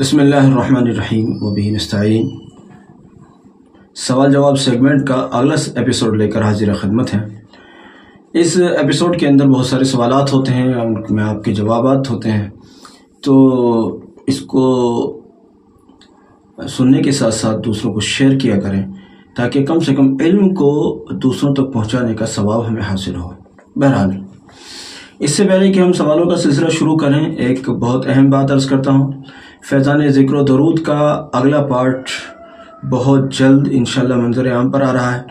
बसमीम वबी नस्तीन सवाल जवाब सेगमेंट का अगला एपिसोड लेकर हाजिर खदमत है। इस एपिसोड के अंदर बहुत सारे सवाल होते हैं, उनमें आपके जवाब होते हैं। तो इसको सुनने के साथ साथ दूसरों को शेयर किया करें, ताकि कम से कम इल्म को दूसरों तक पहुँचाने का सवाब हमें हासिल हो। बहरहाल, इससे पहले कि हम सवालों का सिलसिला शुरू करें, एक बहुत अहम बात अर्ज़ करता हूँ। फैज़ान ज़िक्र दरूद का अगला पार्ट बहुत जल्द इन मंजर आम पर आ रहा है।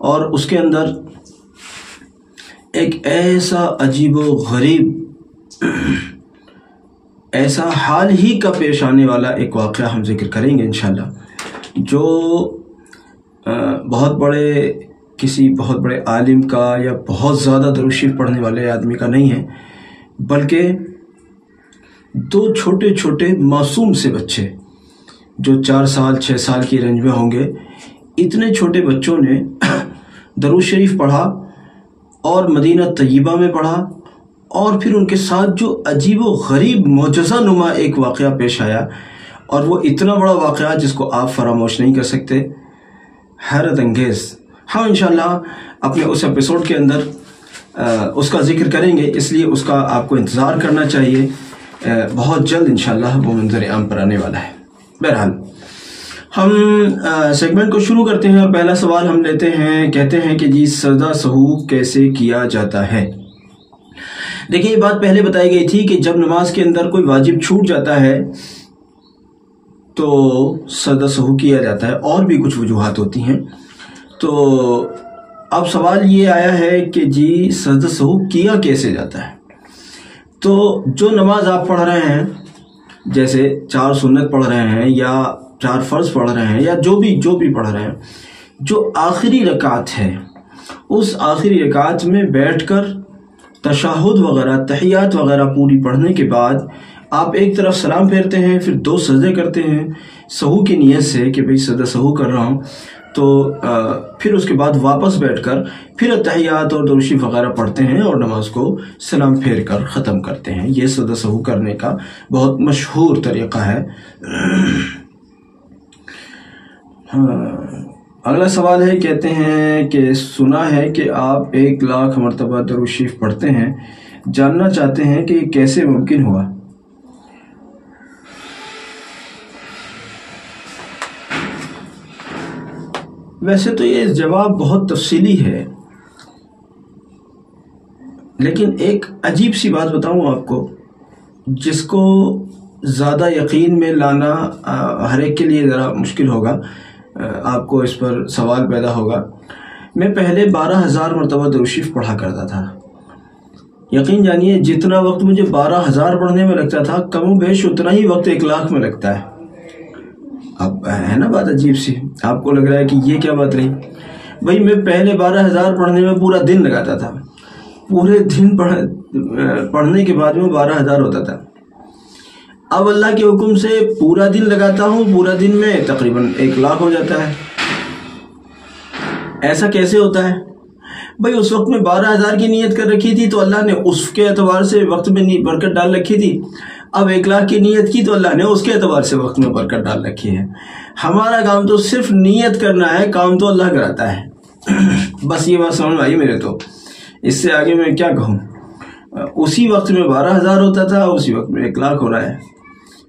और उसके अंदर एक ऐसा अजीब व गरीब, ऐसा हाल ही का पेश आने वाला एक वाक़ हम ज़िक्र करेंगे इन जो बहुत बड़े किसी बहुत बड़े आलिम का या बहुत ज़्यादा दरुशीफ पढ़ने वाले आदमी का नहीं है, बल्कि दो छोटे छोटे मासूम से बच्चे जो चार साल छः साल की रेंज में होंगे। इतने छोटे बच्चों ने दरूज शरीफ पढ़ा और मदीना तय्यबा में पढ़ा और फिर उनके साथ जो अजीब व गरीब मोजा नुमा एक वाक़ पेश आया और वो इतना बड़ा वाक़ जिसको आप फरामोश नहीं कर सकते। हैरत अंगेज़। हम इन अपने उस एपिसोड के अंदर आ, उसका ज़िक्र करेंगे इसलिए उसका आपको इंतज़ार करना चाहिए। बहुत जल्द इन वो मंजर आम पर आने वाला है। बहरहाल, हम सेगमेंट को शुरू करते हैं और पहला सवाल हम लेते हैं, कहते हैं कि जी सजा सहू कैसे किया जाता है? देखिए, ये बात पहले बताई गई थी कि जब नमाज़ के अंदर कोई वाजिब छूट जाता है तो सदा सहू किया जाता है, और भी कुछ वजूहत होती हैं। तो अब सवाल ये आया है कि जी, सदा सहू किया कैसे जाता है? तो जो नमाज़ आप पढ़ रहे हैं, जैसे चार सुन्नत पढ़ रहे हैं या चार फ़र्ज़ पढ़ रहे हैं या जो भी जो भी पढ़ रहे हैं, जो आखिरी रकात है, उस आखिरी रकात में बैठकर तशाहुद वगैरह, तहियात वगैरह पूरी पढ़ने के बाद आप एक तरफ़ सलाम फेरते हैं, फिर दो सजे करते हैं। सहू की नीयत से कि भाई सदा सहू कर रहा हूँ। तो फिर उसके बाद वापस बैठकर फिर तहियात और दरुशी वगैरह पढ़ते हैं और नमाज़ को सलाम फेर कर ख़त्म करते हैं। ये सदा सहू करने का बहुत मशहूर तरीक़ा है। हाँ अगला सवाल है, कहते हैं कि सुना है कि आप एक लाख मरतबा दरुशीफ पढ़ते हैं। जानना चाहते हैं कि कैसे मुमकिन हुआ? वैसे तो ये जवाब बहुत तफसीली है, लेकिन एक अजीब सी बात बताऊँ आपको, जिसको ज़्यादा यकीन में लाना हर एक के लिए ज़रा मुश्किल होगा आपको इस पर सवाल पैदा होगा। मैं पहले बारह हज़ार मरतबा दरुशीफ पढ़ा करता था। यकीन जानिए, जितना वक्त मुझे बारह हज़ार पढ़ने में लगता था, कम बेश उतना ही वक्त एक लाख में लगता है। अब है ना बात अजीब सी? आपको लग रहा है कि ये क्या बात रही? भाई, मैं पहले बारह हज़ार पढ़ने में पूरा दिन लगाता था। पूरे दिन पढ़ पढ़ने के बाद में बारह हज़ार होता था। अब अल्लाह के हुक्म से पूरा दिन लगाता हूँ, पूरा दिन में तकरीबन एक लाख हो जाता है। ऐसा कैसे होता है? भाई, उस वक्त में बारह हज़ार की नीयत कर रखी थी तो अल्लाह ने उसके एतबार से वक्त में बरकत डाल रखी थी। अब एक लाख की नीयत की तो अल्लाह ने उसके एतबार से वक्त में बरकत डाल रखी है। हमारा काम तो सिर्फ़ नीयत करना है, काम तो अल्लाह कराता है। बस ये बात समझ आई मेरे तो। इससे आगे मैं क्या कहूँ? उसी वक्त में बारह हज़ार होता था, उसी वक्त में एक लाख हो रहा है।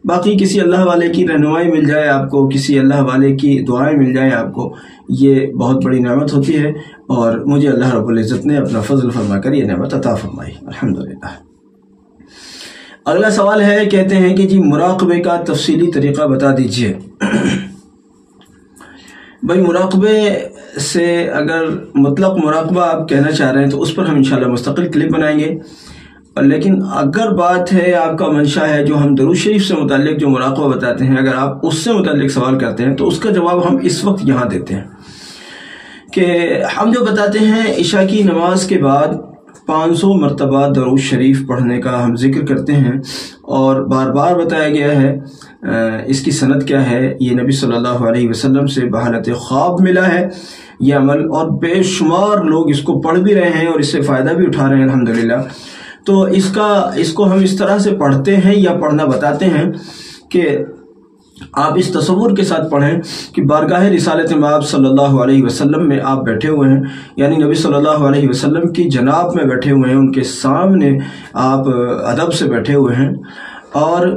बाकी किसी अल्लाह वाले की रहनुमाई मिल जाए आपको, किसी अल्लाह वाले की दुआएँ मिल जाए आपको ये बहुत बड़ी नेमत होती है और मुझे अल्लाह रब्बुल इज़्ज़त ने अपना फजल फरमा कर ये नेमत अता फरमाई। अल्हम्दुलिल्लाह। अगला सवाल है, कहते हैं कि जी मुराकबे का तफसीली तरीक़ा बता दीजिए। भाई मुराकबे से अगर मतलब मुराकबा आप कहना चाह रहे हैं तो उस पर हम इंशाल्लाह मुस्तकिल क्लिप बनाएँगे। और लेकिन अगर बात है, आपका मंशा है जो हम दरुज शरीफ से मुतल जो मुराकबा बताते हैं, अगर आप उससे मुतल सवाल करते हैं तो उसका जवाब हम इस वक्त यहाँ देते हैं। कि हम जो बताते हैं, ईशा की नमाज़ के बाद पाँच सौ मरतबा दरुज शरीफ पढ़ने का हम ज़िक्र करते हैं और बार बार बताया गया है इसकी सनत क्या है, ये नबी सल्लल्लाहु अलैहि वसल्लम से बहालत ख्वाब मिला है। ये अमल और बेशुमार लोग इसको पढ़ भी रहे हैं और इससे फ़ायदा भी उठा रहे हैं, अल्हम्दुलिल्लाह। तो इसका, इसको हम इस तरह से पढ़ते हैं या पढ़ना बताते हैं कि आप इस तस्वुर के साथ पढ़ें कि बारगाह रिसालत माब सल्लल्लाहु अलैहि वसल्लम में आप बैठे हुए हैं, यानी नबी सल्लल्लाहु अलैहि वसल्लम की जनाब में बैठे हुए हैं, उनके सामने आप अदब से बैठे हुए हैं। और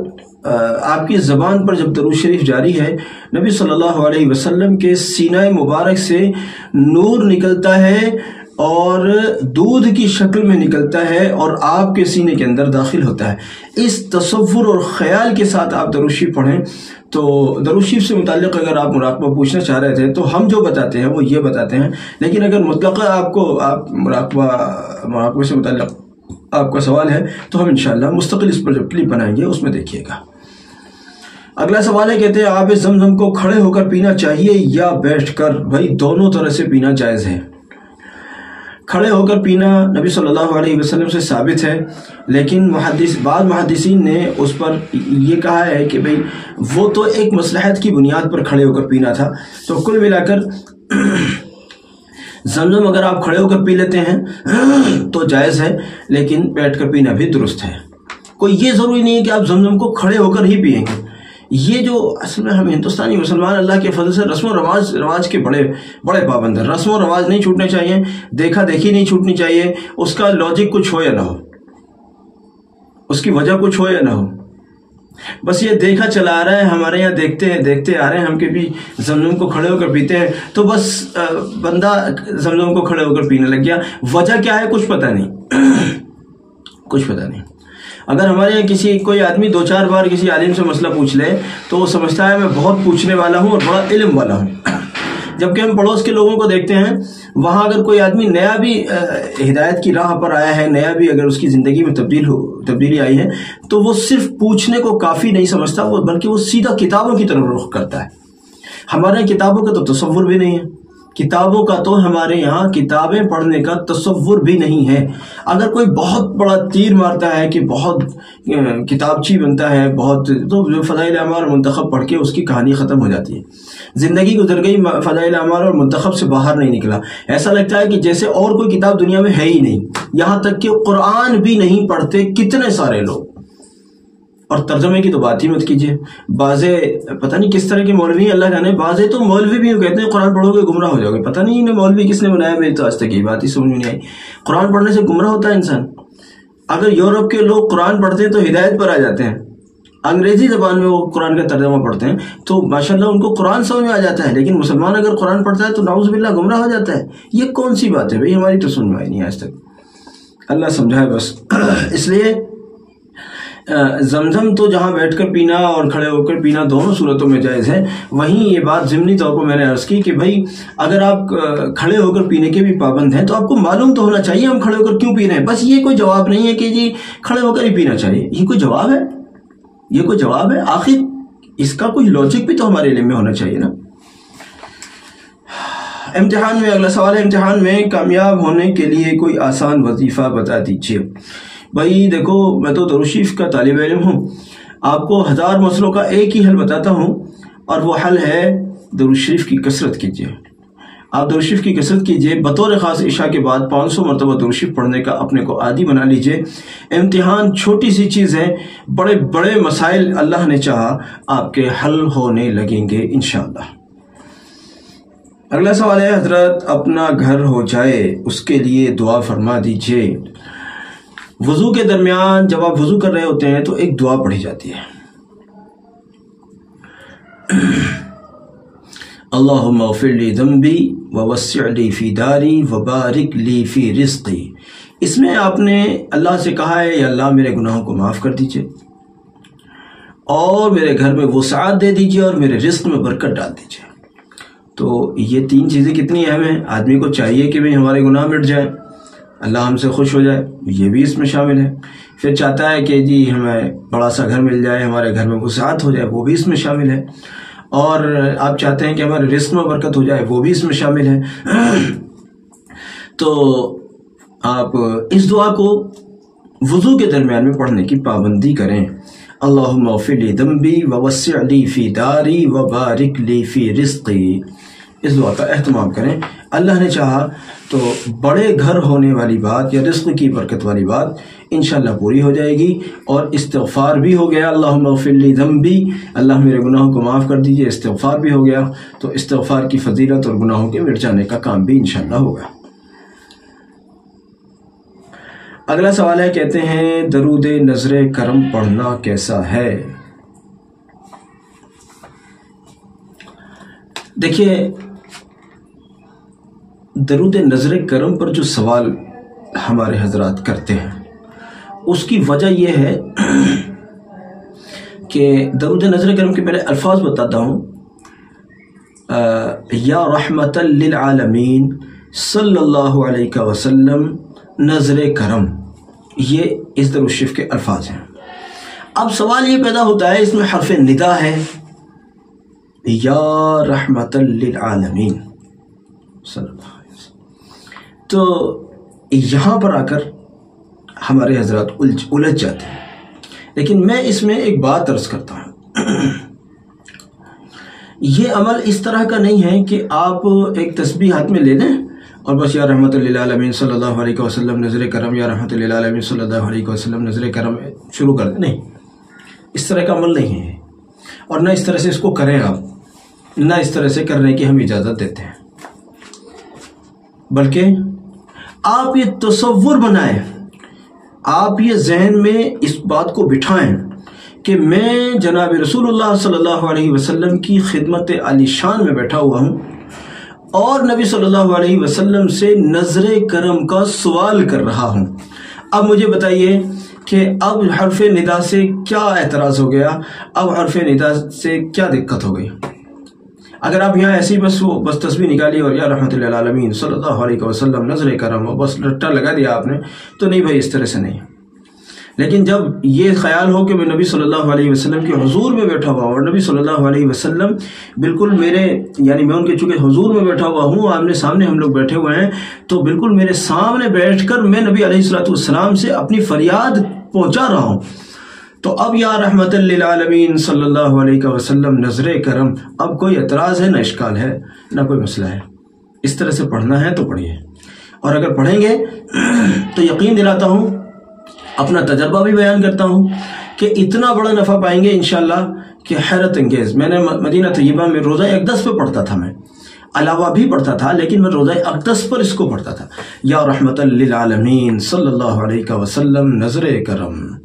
आपकी ज़बान पर जब दरूद शरीफ जारी है, नबी सल्लल्लाहु अलैहि वसल्लम के सीना मुबारक से नूर निकलता है और दूध की शक्ल में निकलता है और आपके सीने के अंदर दाखिल होता है। इस तस्वुर और ख्याल के साथ आप दरुशी पढ़ें तो दरुशीफ से मुतल अगर आप मुराकबा पूछना चाह रहे थे तो हम जो बताते हैं, वो ये बताते हैं। लेकिन अगर मुतल आपको, आप मुराकबा, मुराकबे से मुतल आपका सवाल है तो हम इंशाल्लाह मुस्तकिल इस पर क्लिप बनाएँगे, उसमें देखिएगा। अगला सवाल है, कहते हैं, आप इस जमजम को खड़े होकर पीना चाहिए या बैठकर? भाई, दोनों तरह से पीना जायज़ है। खड़े होकर पीना नबी सल्लल्लाहु अलैहि वसल्लम से साबित है। लेकिन मुहदस बाद मुहदसिन ने उस पर यह कहा है कि भाई, वो तो एक मसलहत की बुनियाद पर खड़े होकर पीना था। तो कुल मिलाकर जमजम अगर आप खड़े होकर पी लेते हैं तो जायज़ है, लेकिन बैठ कर पीना भी दुरुस्त है। कोई ये ज़रूरी नहीं है कि आप जमजम को खड़े होकर ही पिएँगे ये जो असल में हम हिंदुस्तानी मुसलमान अल्लाह के फजल से रस्म रवाज रवाज के बड़े बड़े पाबंद हैं। रस्म रवाज नहीं छूटने चाहिए, देखा देखी नहीं छूटनी चाहिए, उसका लॉजिक कुछ हो या ना हो? उसकी वजह कुछ हो या ना हो? बस ये देखा चला आ रहा है, हमारे यहाँ देखते हैं, देखते आ रहे हैं, हम के भी जमजम को खड़े होकर पीते हैं तो बस बंदा जमजम को खड़े होकर पीने लग गया। वजह क्या है, कुछ पता नहीं। कुछ पता नहीं। अगर हमारे यहाँ किसी, कोई आदमी दो चार बार किसी आलिम से मसला पूछ ले तो वो समझता है मैं बहुत पूछने वाला हूँ और बड़ा इलम वाला हूँ। जबकि हम पड़ोस के लोगों को देखते हैं, वहाँ अगर कोई आदमी नया भी हिदायत की राह पर आया है, नया भी अगर उसकी ज़िंदगी में तब्दील हो, तब्दीली आई है तो वो सिर्फ़ पूछने को काफ़ी नहीं समझता, वो बल्कि वो सीधा किताबों की तरफ़ रुख करता है। हमारे किताबों का तो तस्वुर भी नहीं है। किताबों का तो हमारे यहाँ किताबें पढ़ने का तस्वुर भी नहीं है। अगर कोई बहुत बड़ा तीर मारता है कि बहुत किताबची बनता है, बहुत तो फ़दाइल अमार और मंतखब पढ़ के उसकी कहानी ख़त्म हो जाती है। ज़िंदगी गुजर गई फ़दाइल अमार और मंतखब से बाहर नहीं निकला। ऐसा लगता है कि जैसे और कोई किताब दुनिया में है ही नहीं। यहाँ तक कि कुरान भी नहीं पढ़ते कितने सारे लोग। और तर्जमे की तो बात ही मत कीजिए। बाजे, पता नहीं किस तरह के मौलवी अल्लाह जाने। बाजे तो मौलवी भी कहते हैं, कुरान पढ़ोगे, गुमराह हो जाओगे। पता नहीं इन्हें मौलवी किसने बनाया, मेरी तो आज तक ये बात ही समझ में नहीं आई। कुरान पढ़ने से गुमराह होता है इंसान। अगर यूरोप के लोग कुरान पढ़ते हैं तो हिदायत पर आ जाते हैं। अंग्रेज़ी जबान में वो कुरान का तर्जमा पढ़ते हैं तो माशाल्लाह उनको कुरान समझ में आ जाता है। लेकिन मुसलमान अगर कुरान पढ़ता है तो नाउज बिल्ला गुमराह हो जाता है। ये कौन सी बात है भाई? हमारी तो समझ में आई नहीं आज तक। अल्लाह समझाए बस। इसलिए जमजम तो जहाँ बैठकर पीना और खड़े होकर पीना दोनों सूरतों में जायज़ है, वहीं ये बात ज़िमनी तौर पर मैंने अर्ज़ की कि भाई, अगर आप खड़े होकर पीने के भी पाबंद हैं तो आपको मालूम तो होना चाहिए हम खड़े होकर क्यों पी रहे हैं। बस ये कोई जवाब नहीं है कि जी खड़े होकर ही पीना चाहिए। ये कोई जवाब है? ये कोई जवाब है? आखिर इसका कोई लॉजिक भी तो हमारे लिए में होना चाहिए ना। इम्तिहान में, अगला सवाल है, इम्तिहान में कामयाब होने के लिए कोई आसान वजीफ़ा बता दीजिए। भाई, देखो, मैं तो दरुशीफ का तालब इलम हूँ। आपको हज़ार मसलों का एक ही हल बताता हूँ, और वो हल है दरुशरीफ की कसरत कीजिए। आप दरुशरीफ की कसरत कीजिए, बतौर ख़ास इशा के बाद पाँच सौ मरतबा दरुशरीफ पढ़ने का अपने को आदि बना लीजिए। इम्तिहान छोटी सी चीज़ है बड़े बड़े मसाइल अल्लाह ने चाहा, आपके हल होने लगेंगे इन अगला सवाल है, हज़रत, अपना घर हो जाए, उसके लिए दुआ फरमा दीजिए। वज़ू के दरमियान जब आप वज़ू कर रहे होते हैं तो एक दुआ पढ़ी जाती है। अल्लाहफ़िरली दम्बी व वसली फ़ी दारी व बारिक ली फ़ी रिस्की इसमें आपने अल्लाह से कहा है अल्लाह, मेरे गुनाहों को माफ़ कर दीजिए और मेरे घर में वसात दे दीजिए और मेरे रिस्क में बरकत डाल दीजिए। तो ये तीन चीज़ें कितनी अहम हैं? आदमी को चाहिए कि भाई हमारे गुनाह मिट जाए। अल्लाह हमसे खुश हो जाए ये भी इसमें शामिल है। फिर चाहता है कि जी हमें बड़ा सा घर मिल जाए, हमारे घर में वसात हो जाए, वो भी इसमें शामिल है। और आप चाहते हैं कि हमारे रिस्क में बरकत हो जाए, वो भी इसमें शामिल है। तो आप इस दुआ को वज़ू के दरमियान में पढ़ने की पाबंदी करें। अल्लाह दम्बी वसी फ़ी दारी व बारिक ली फ़ी रिस्की इस दुआ का अहतमाम करें। अल्लाह ने चाहा तो बड़े घर होने वाली बात या रिस्क की बरकत वाली बात इन पूरी हो जाएगी और इस्तफ़ार भी हो गया अल्लाह मफ़िली भी अल्लाह मेरे गुनाहों को माफ़ कर दीजिए इस्तफ़ार भी हो गया तो इस्तफ़ार की फजीलत और गुनाहों के मिट जाने का काम भी इन होगा। अगला सवाल है, कहते हैं, दरूद नज़र करम पढ़ना कैसा है? देखिए दरूद नज़र करम पर जो सवाल हमारे हजरात करते हैं, उसकी वजह यह है कि दरुद नज़र करम के पहले अल्फाज बताता हूँ। या रहमतमीन सल्लल्लाहु अलैहि वसल्लम, नज़र करम। ये इस दरुशिफ के अल्फाज हैं। अब सवाल ये पैदा होता है, इसमें हरफ निदा है। या रहमतमीन सल्लल्लाहु तो यहाँ पर आकर हमारे हज़रत उलझ उलझ जाते हैं। लेकिन मैं इसमें एक बात अर्ज़ करता हूँ। ये अमल इस तरह का नहीं है कि आप एक तस्बी हाथ में ले लें और बस या रहमत आलमीन सल्लल्लाहु अलैहि वसल्लम नज़र करम, या रहमत आलमीन सल्लल्लाहु अलैहि वसल्लम नज़र करम शुरू कर दें। नहीं, इस तरह का अमल नहीं है। और ना इस तरह से इसको करें आप, ना इस तरह से करने की हम इजाज़त देते हैं। बल्कि आप ये तस्वुर बनाएँ। आप ये जहन में इस बात को बिठाएँ कि मैं जनाब रसूलुल्लाह सल्लल्लाहु अलैहि वसल्लम की खिदमत आलिशान में बैठा हुआ हूँ और नबी सल्लल्लाहु अलैहि वसल्लम से नज़र करम का सवाल कर रहा हूँ। अब मुझे बताइए कि अब हरफ निदा से क्या एतराज़ हो गया? अब हरफ निदा से क्या दिक्कत हो गई? अगर आप यहाँ ऐसी बस वो बस तस्वीर निकाली और या रहमतमीन सल्लल्लाहु अलैहि वसल्लम, नज़र करम, और बस लट्टा लगा दिया आपने तो नहीं भाई, इस तरह से नहीं। लेकिन जब ये ख्याल हो कि मैं नबी सल्लल्लाहु अलैहि वसल्लम के हुजूर में बैठा हुआ और नबी सल्लल्लाहु अलैहि वसल्लम बिल्कुल मेरे, यानी मैं उनके चूँकि हुजूर में बैठा हुआ हूँ, आमने सामने हम लोग बैठे हुए हैं तो बिल्कुल मेरे सामने बैठकर मैं नबी अलैहिस्सलाम से अपनी फरियाद पहुँचा रहा हूँ। तो अब या रहमतमीन सल्लल्लाहु अलैहि वसल्लम नज़र करम, अब कोई एतराज़ है, ना इश्काल है, ना कोई मसला है। इस तरह से पढ़ना है तो पढ़िए। और अगर पढ़ेंगे तो यकीन दिलाता हूँ, अपना तजर्बा भी बयान करता हूँ कि इतना बड़ा नफ़ा पाएँगे इन कि हैरत अंगेज। मैंने मदीना तयबा में रोज़ा अकदस पे पढ़ता था मैं। अलावा भी पढ़ता था, लेकिन मैं रोज़ा अकदस पर इसको पढ़ता था। या रहमत आलमीन सल्लल्लाहु अलैहि नज़र करम।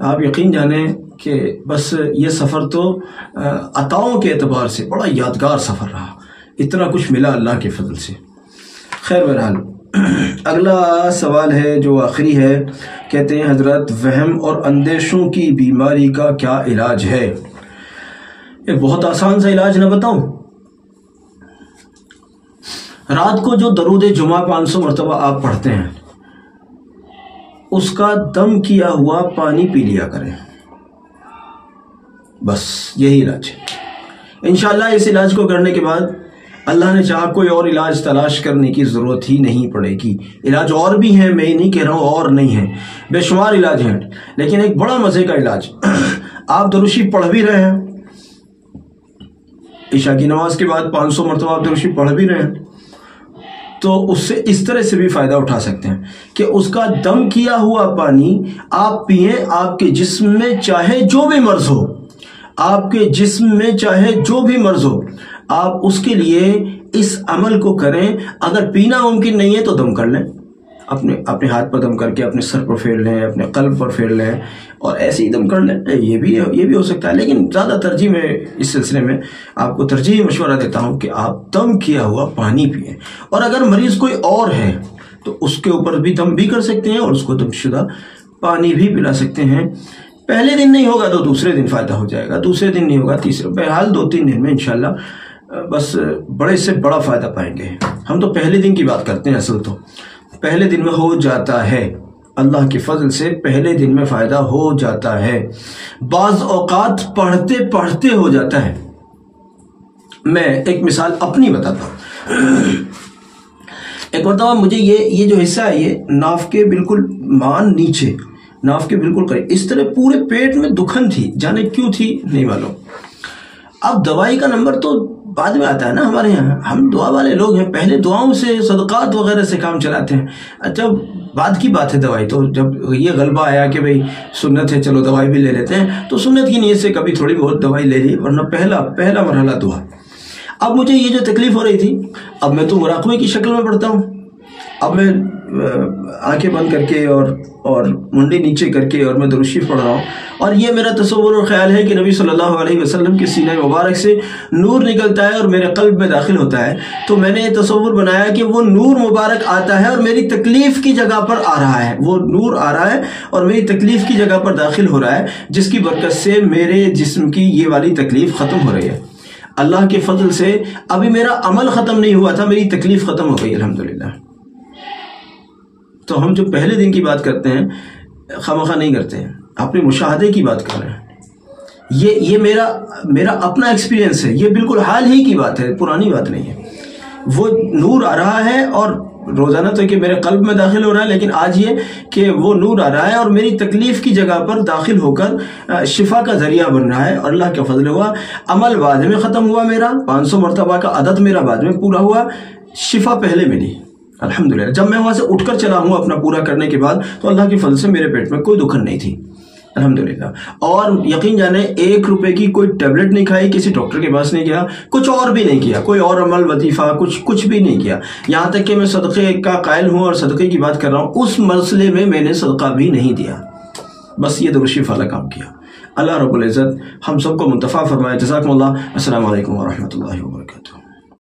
आप यकीन जाने कि बस ये सफ़र तो अताओं के अतबार से बड़ा यादगार सफ़र रहा। इतना कुछ मिला अल्लाह के फजल से। खैर बहरहाल, अगला सवाल है जो आखिरी है। कहते हैं, हज़रत, वहम और अंदेशों की बीमारी का क्या इलाज है? एक बहुत आसान सा इलाज ना बताऊँ। रात को जो दरूद जुमा पाँच सौ मरतबा आप पढ़ते हैं उसका दम किया हुआ पानी पी लिया करें। बस यही इलाज है। इस इलाज को करने के बाद अल्लाह ने चाह कोई और इलाज तलाश करने की ज़रूरत ही नहीं पड़ेगी। इलाज और भी हैं, मैं नहीं कह रहा हूँ और नहीं है। बेशुमार इलाज हैं, लेकिन एक बड़ा मज़े का इलाज। आप दरुशी पढ़ भी रहे हैं। ईशा की नमाज़ के बाद 500 सौ मरतबा आप दरुशी पढ़ भी रहे हैं। तो उससे इस तरह से भी फ़ायदा उठा सकते हैं कि उसका दम किया हुआ पानी आप पिए, आपके जिस्म में चाहे जो भी मर्ज हो, आपके जिस्म में चाहे जो भी मर्ज हो, आप उसके लिए इस अमल को करें। अगर पीना मुमकिन नहीं है तो दम कर लें। अपने अपने हाथ पर दम करके, अपने सर पर फेर लें, अपने कल्ब पर फेर लें। और ऐसे ही दम कर लें। ये भी ये भी हो सकता है। लेकिन ज़्यादा तरजीह में, इस सिलसिले में आपको तरजीह मशवरा देता हूँ कि आप दम किया हुआ पानी पिए। और अगर मरीज़ कोई और है तो उसके ऊपर भी दम भी कर सकते हैं और उसको दमशुदा पानी भी पिला सकते हैं। पहले दिन नहीं होगा तो दूसरे दिन फ़ायदा हो जाएगा। दूसरे दिन नहीं होगा, तीसरे, बहरहाल दो तीन दिन में इनशाला बस बड़े से बड़ा फ़ायदा पाएँगे। हम तो पहले दिन की बात करते हैं असल तो। पहले दिन में हो जाता है। अल्लाह के फजल से पहले दिन में फ़ायदा हो जाता है। बाज़ अवकात पढ़ते पढ़ते हो जाता है। मैं एक मिसाल अपनी बताता हूँ। एक मतलब मुझे ये ये जो हिस्सा है, ये नाफ के बिल्कुल मान नीचे, नाफ के बिल्कुल करीब, इस तरह पूरे पेट में दुखन थी, जाने क्यों थी, नहीं मालूम। अब दवाई का नंबर तो बाद में आता है ना हमारे यहाँ। हम दुआ वाले लोग हैं, पहले दुआओं से, सदक़ात वगैरह से काम चलाते हैं। अच्छा बाद की बात है दवाई तो जब ये गलबा आया कि भाई सुन्नत है, चलो दवाई भी ले लेते हैं तो सुन्नत की नीयत से कभी थोड़ी बहुत दवाई ले ली, वरना पहला पहला मरहला दुआ। अब मुझे ये जो तकलीफ़ हो रही थी, अब मैं तो मुराकबे की शक्ल में पढ़ता हूँ। अब मैं आँखें बंद करके और और मुंडी नीचे करके और मैं दरुशीफ पढ़ रहा हूँ। और ये मेरा तस्वुर और ख्याल है कि नबी सल्लल्लाहु अलैहि वसल्लम के सीने मुबारक से नूर निकलता है और मेरे कल्ब में दाखिल होता है। तो मैंने ये तस्वुर बनाया कि वो नूर मुबारक आता है और मेरी तकलीफ़ की जगह पर आ रहा है। वो नूर आ रहा है और मेरी तकलीफ़ की जगह पर दाखिल हो रहा है, जिसकी बरकत से मेरे जिसम की ये वाली तकलीफ़ ख़त्म हो रही है। अल्लाह के फजल से अभी मेरा अमल ख़त्म नहीं हुआ था, मेरी तकलीफ़ ख़त्म हो गई अलहमदिल्ला तो हम जो पहले दिन की बात करते हैं, खामखा नहीं करते हैं। अपने मुशाहदे की बात कर रहे हैं। ये ये मेरा मेरा अपना एक्सपीरियंस है। ये बिल्कुल हाल ही की बात है, पुरानी बात नहीं है। वो नूर आ रहा है और रोज़ाना तो कि मेरे कल्ब में दाखिल हो रहा है, लेकिन आज ये कि वो नूर आ रहा है और मेरी तकलीफ़ की जगह पर दाखिल होकर शिफा का ज़रिया बन रहा है। और अल्लाह का फजल हुआ। अमल बाद में ख़त्म हुआ मेरा। पाँच सौ मरतबा का अदद मेरा बाद में पूरा हुआ। शिफा पहले मिली। अल्हम्दुलिल्लाह। जब मैं वहाँ से उठकर चला हूँ अपना पूरा करने के बाद तो अल्लाह के फल से मेरे पेट में कोई दुखन नहीं थी। अल्हम्दुलिल्लाह। और यकीन जाने, एक रुपए की कोई टेबलेट नहीं खाई, किसी डॉक्टर के पास नहीं गया, कुछ और भी नहीं किया, कोई और अमल वतीफ़ा कुछ कुछ भी नहीं किया। यहाँ तक कि मैं सदक़े का कायल हूँ और सदक़े की बात कर रहा हूँ, उस मसले में मैंने सदका भी नहीं दिया। बस ये दुरुशिफ वाला काम किया। अल्लाह रब्बुल इज़्ज़त हम सबको मुंतफ़ा फरमाए। जजाकमुल्लाह अस्सलाम वालेकुम व रहमतुल्लाहि व बरकातुहू